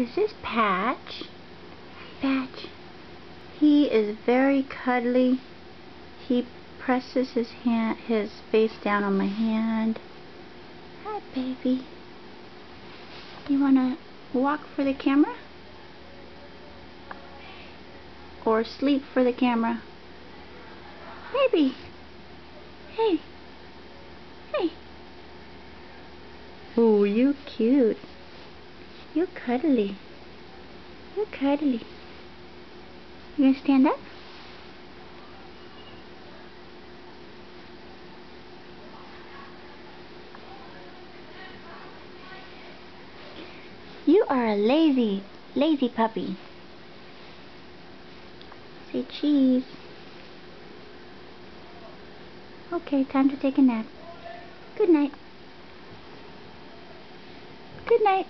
This is Patch. Patch. He is very cuddly. He presses his hand, his face down on my hand. Hi, baby. You wanna walk for the camera? Or sleep for the camera? Baby. Hey. Hey. Oh, you cute. You cuddly. You're cuddly. You gonna stand up? You are a lazy, lazy puppy. Say cheese. Okay, time to take a nap. Good night. Good night.